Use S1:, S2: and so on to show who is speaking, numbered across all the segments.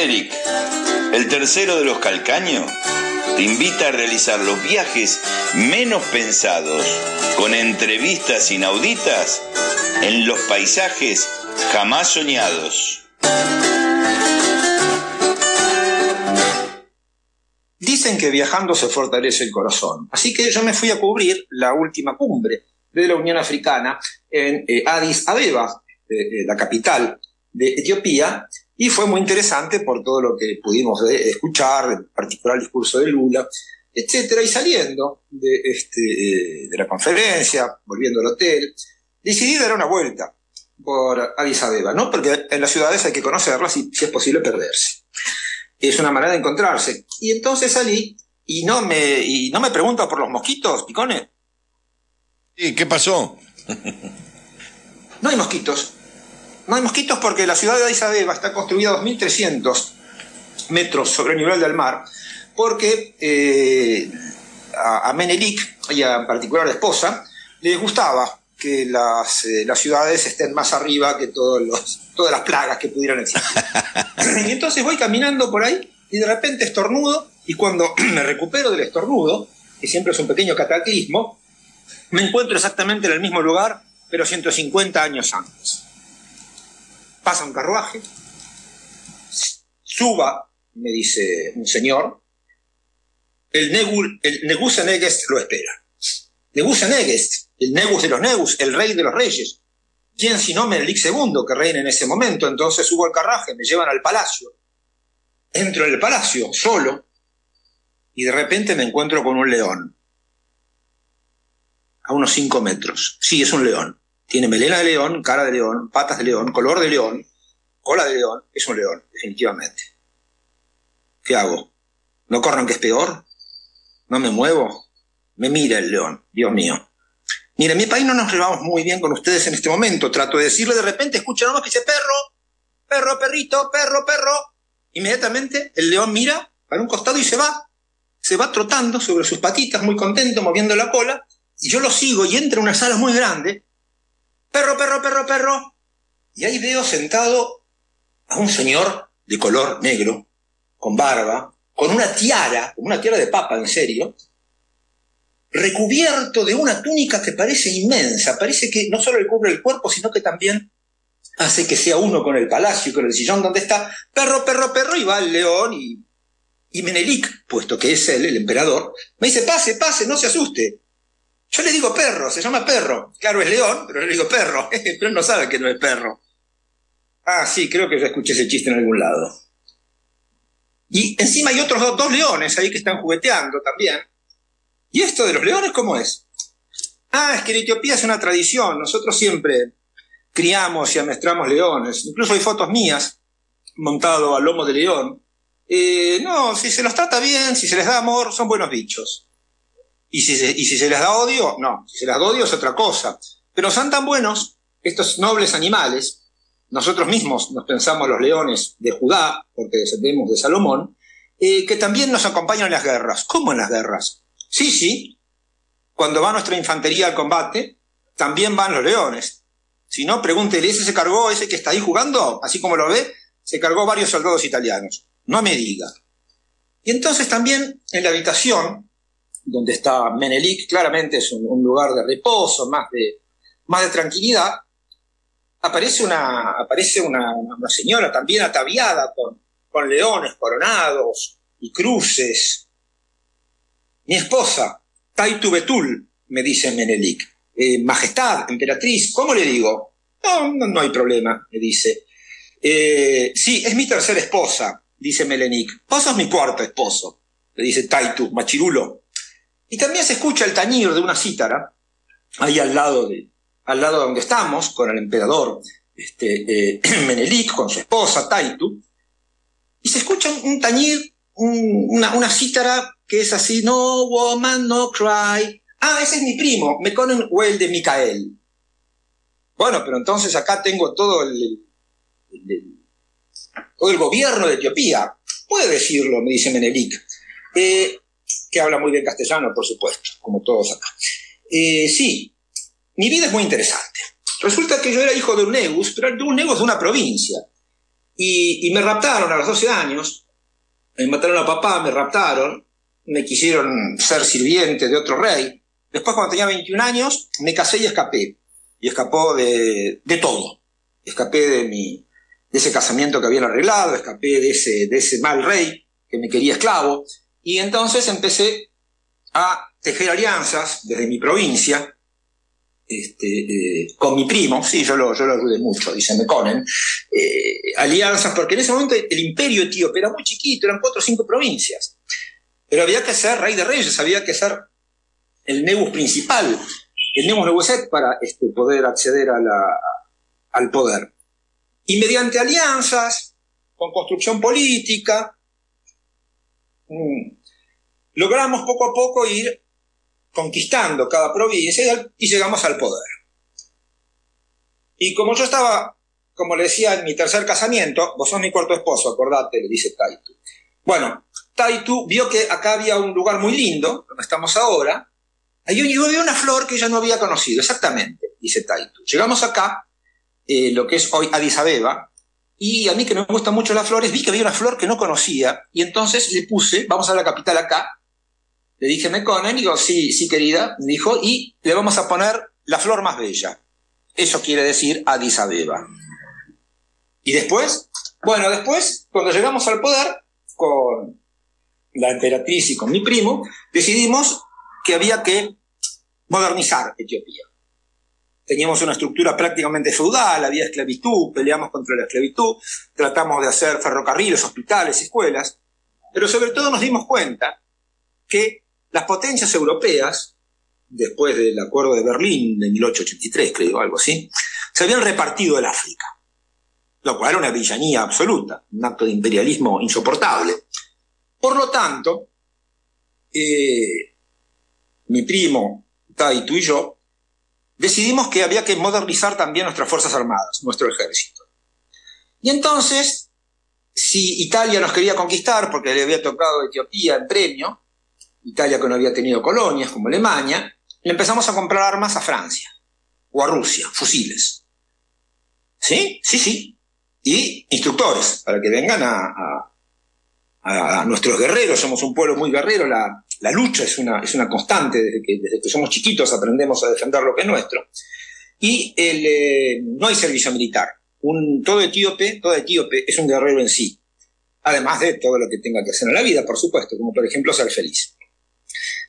S1: Menelik, el tercero de los calcaños, te invita a realizar los viajes menos pensados, con entrevistas inauditas en los paisajes jamás soñados.
S2: Dicen que viajando se fortalece el corazón. Así que yo me fui a cubrir la última cumbre de la Unión Africana en eh, Addis Abeba, eh, la capital de Etiopía, y fue muy interesante por todo lo que pudimos escuchar, en particular el discurso de Lula, etcétera, y saliendo de, este, eh, de la conferencia, volviendo al hotel, decidí dar una vuelta por Addis Abeba, ¿no? Porque en las ciudades hay que conocerlas y si es posible perderse. Es una manera de encontrarse. Y entonces salí y no me, y no me pregunto por los mosquitos, picones.
S1: ¿Y qué pasó?
S2: no hay mosquitos. No hay mosquitos porque la ciudad de Addis Abeba está construida a 2.300 metros sobre el nivel del mar, porque eh, a, Menelik y a, en particular a la esposa les gustaba que las, eh, las ciudades estén más arriba que todos los, todas las plagas que pudieran existir. y entonces voy caminando por ahí y de repente estornudo y cuando me recupero del estornudo, que siempre es un pequeño cataclismo, me encuentro exactamente en el mismo lugar, pero 150 años antes pasa un carruaje, suba, me dice un señor, el, Negul, el Negusenegest lo espera. Negusenegest, el Negus de los Negus, el rey de los reyes. ¿Quién sino Menelik II, que reina en ese momento? Entonces subo al carruaje, me llevan al palacio. Entro en el palacio, solo, y de repente me encuentro con un león. A unos cinco metros. Sí, es un león. Tiene melena de león, cara de león, patas de león, color de león, cola de león. Es un león, definitivamente. ¿Qué hago? ¿No corran que es peor? ¿No me muevo? Me mira el león, Dios mío. Mira, en mi país no nos llevamos muy bien con ustedes en este momento. Trato de decirle de repente, escucha nomás que dice perro, perro, perrito, perro, perro. Inmediatamente el león mira para un costado y se va. Se va trotando sobre sus patitas, muy contento, moviendo la cola. Y yo lo sigo y entra en una sala muy grande perro, perro, perro, perro. Y ahí veo sentado a un señor de color negro, con barba, con una tiara, como una tiara de papa, en serio, recubierto de una túnica que parece inmensa, parece que no solo le cubre el cuerpo, sino que también hace que sea uno con el palacio, con el sillón donde está, perro, perro, perro, y va el león y, y Menelik, puesto que es él, el emperador, me dice, pase, pase, no se asuste. Yo le digo perro, se llama perro. Claro, es león, pero le digo perro. pero él no sabe que no es perro. Ah, sí, creo que ya escuché ese chiste en algún lado. Y encima hay otros dos, leones ahí que están jugueteando también. ¿Y esto de los leones cómo es? Ah, es que en Etiopía es una tradición. Nosotros siempre criamos y amestramos leones. Incluso hay fotos mías montado al lomo de león. Eh, no, si se los trata bien, si se les da amor, son buenos bichos. Y si, se, y si se les da odio, no, si se les da odio es otra cosa. Pero son tan buenos estos nobles animales, nosotros mismos nos pensamos los leones de Judá, porque descendemos de Salomón, eh, que también nos acompañan en las guerras. ¿Cómo en las guerras? Sí, sí. Cuando va nuestra infantería al combate, también van los leones. Si no, pregúntele, ¿ese se cargó, ese que está ahí jugando? Así como lo ve, se cargó varios soldados italianos. No me diga. Y entonces también en la habitación donde está Menelik, claramente es un, lugar de reposo, más de, más de tranquilidad, aparece una, aparece una, señora también ataviada con, con leones coronados y cruces. Mi esposa, Taitu Betul, me dice Menelik. Eh, majestad, emperatriz, ¿cómo le digo? No, no, hay problema, me dice. Eh, sí, es mi tercera esposa, dice Melenik. Vos sos mi cuarto esposo, le dice Taitu, machirulo. Y también se escucha el tañir de una cítara, ahí al lado de, al lado donde estamos, con el emperador este, eh, Menelik, con su esposa Taitu, y se escucha un, tañir, una, una cítara que es así, no woman, no cry. Ah, ese es mi primo, Mekonnen Well de Micael. Bueno, pero entonces acá tengo todo el, todo el gobierno de Etiopía. Puede decirlo, me dice Menelik. Eh, que habla muy bien castellano, por supuesto, como todos acá. Eh, sí, mi vida es muy interesante. Resulta que yo era hijo de un negus, pero de un negus de una provincia. Y, me raptaron a los 12 años, me mataron a papá, me raptaron, me quisieron ser sirviente de otro rey. Después, cuando tenía 21 años, me casé y escapé. Y escapó de, de todo. Escapé de mi, de ese casamiento que habían arreglado, escapé de ese, de ese mal rey que me quería esclavo, y entonces empecé a tejer alianzas desde mi provincia, este, eh, con mi primo, sí, yo lo, yo lo ayudé mucho, dice Mekonnen, eh, alianzas, porque en ese momento el imperio etíope era muy chiquito, eran cuatro o cinco provincias, pero había que ser rey de reyes, había que ser el nebus principal, el nebus nebuset para este, poder acceder a la, al poder. Y mediante alianzas, con construcción política, mm, logramos poco a poco ir conquistando cada provincia y llegamos al poder. Y como yo estaba, como le decía, en mi tercer casamiento, vos sos mi cuarto esposo, acordate, le dice Taitu. Bueno, Taitu vio que acá había un lugar muy lindo, donde estamos ahora, y había una flor que ella no había conocido, exactamente, dice Taitu. Llegamos acá eh, lo que es hoy Addis Abeba, y a mí que me gustan mucho las flores, vi que había una flor que no conocía, y entonces le puse, vamos a la capital acá, le dije, ¿me conen? Digo, sí, sí, querida, me dijo, y le vamos a poner la flor más bella. Eso quiere decir Addis Abeba. Y después, bueno, después, cuando llegamos al poder, con la emperatriz y con mi primo, decidimos que había que modernizar Etiopía teníamos una estructura prácticamente feudal, había esclavitud, peleamos contra la esclavitud, tratamos de hacer ferrocarriles, hospitales, escuelas, pero sobre todo nos dimos cuenta que las potencias europeas, después del Acuerdo de Berlín de 1883, creo, algo así, se habían repartido el África, lo cual era una villanía absoluta, un acto de imperialismo insoportable. Por lo tanto, eh, mi primo, Taito y yo, decidimos que había que modernizar también nuestras Fuerzas Armadas, nuestro ejército. Y entonces, si Italia nos quería conquistar, porque le había tocado Etiopía en premio, Italia que no había tenido colonias como Alemania, le empezamos a comprar armas a Francia o a Rusia, fusiles. ¿Sí? Sí, sí. Y instructores, para que vengan a, a nuestros guerreros. Somos un pueblo muy guerrero, la, la lucha es una, es una constante, desde que, desde que somos chiquitos aprendemos a defender lo que es nuestro. Y el, eh, no hay servicio militar. Un, todo etíope, todo etíope es un guerrero en sí. Además de todo lo que tenga que hacer en la vida, por supuesto, como por ejemplo ser feliz.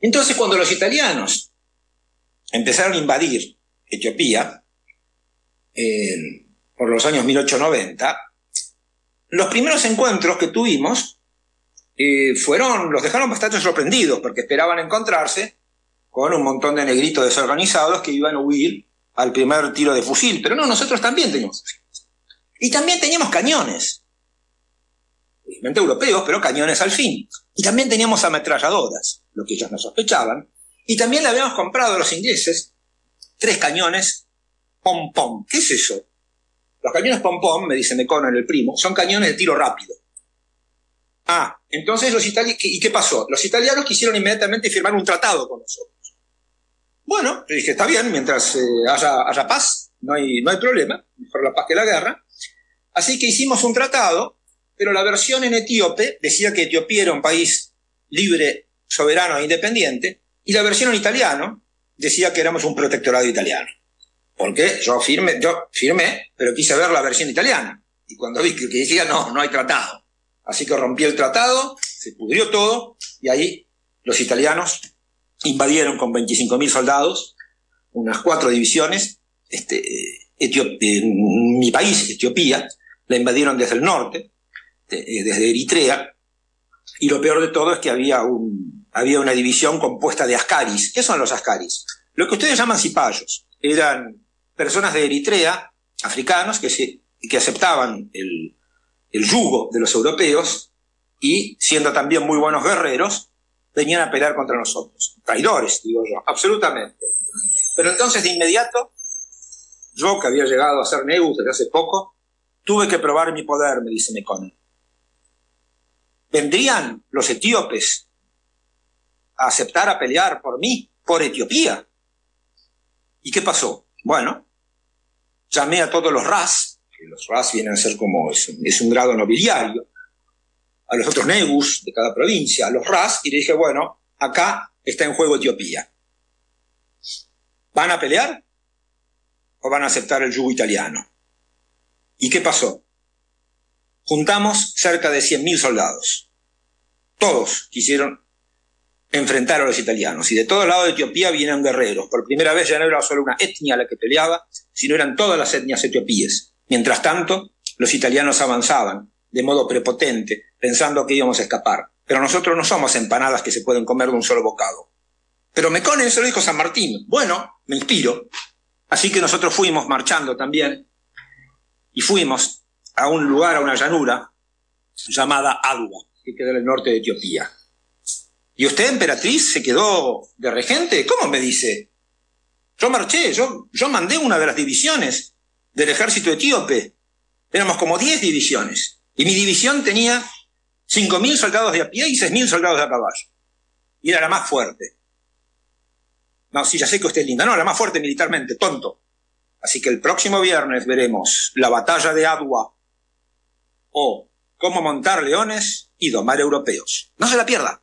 S2: Entonces, cuando los italianos empezaron a invadir Etiopía, por los años 1890, los primeros encuentros que tuvimos fueron, los dejaron bastante sorprendidos porque esperaban encontrarse con un montón de negritos desorganizados que iban a huir al primer tiro de fusil. Pero no, nosotros también teníamos fusiles. Y también teníamos cañones. Obviamente europeos, pero cañones al fin. Y también teníamos ametralladoras, lo que ellos no sospechaban. Y también le habíamos comprado a los ingleses tres cañones pom-pom. ¿Qué es eso? Los cañones pom-pom, me dice en el primo, son cañones de tiro rápido. Ah, entonces los italianos, ¿y qué pasó? Los italianos quisieron inmediatamente firmar un tratado con nosotros. Bueno, yo dije, está bien, mientras eh, haya, paz, no hay, no hay problema, mejor la paz que la guerra. Así que hicimos un tratado, pero la versión en etíope decía que Etiopía era un país libre, soberano e independiente, y la versión en italiano decía que éramos un protectorado italiano. Porque yo firme, yo firmé, pero quise ver la versión italiana. Y cuando vi que decía, no, no hay tratado. Así que rompí el tratado, se pudrió todo, y ahí los italianos invadieron con 25.000 soldados, unas cuatro divisiones, este, eh, mi país, Etiopía, la invadieron desde el norte, eh, desde Eritrea, y lo peor de todo es que había, un, había una división compuesta de ascaris. ¿Qué son los ascaris? Lo que ustedes llaman cipayos. Eran personas de Eritrea, africanos, que, se, que aceptaban el, el yugo de los europeos y, siendo también muy buenos guerreros, venían a pelear contra nosotros. Traidores, digo yo, absolutamente. Pero entonces, de inmediato, yo que había llegado a ser Neus desde hace poco, tuve que probar mi poder, me dice Mekone. ¿Vendrían los etíopes a aceptar a pelear por mí, por Etiopía? ¿Y qué pasó? Bueno, llamé a todos los RAS, los Ras vienen a ser como, es, un grado nobiliario, a los otros Negus de cada provincia, a los Ras, y le dije, bueno, acá está en juego Etiopía. ¿Van a pelear? ¿O van a aceptar el yugo italiano? ¿Y qué pasó? Juntamos cerca de 100.000 soldados. Todos quisieron enfrentar a los italianos. Y de todo lado de Etiopía vienen guerreros. Por primera vez ya no era solo una etnia la que peleaba, sino eran todas las etnias etiopíes. Mientras tanto, los italianos avanzaban, de modo prepotente, pensando que íbamos a escapar. Pero nosotros no somos empanadas que se pueden comer de un solo bocado. Pero Meconen se lo dijo San Martín. Bueno, me inspiro. Así que nosotros fuimos marchando también y fuimos a un lugar, a una llanura llamada Adua, que queda en el norte de Etiopía. ¿Y usted, emperatriz, se quedó de regente? ¿Cómo me dice? Yo marché, yo, yo mandé una de las divisiones del ejército etíope. Éramos como 10 divisiones. Y mi división tenía 5.000 soldados de a pie y 6.000 soldados de a caballo. Y era la más fuerte. No, sí, ya sé que usted es linda. No, la más fuerte militarmente, tonto. Así que el próximo viernes veremos la batalla de Adwa o cómo montar leones y domar europeos. No se la pierda.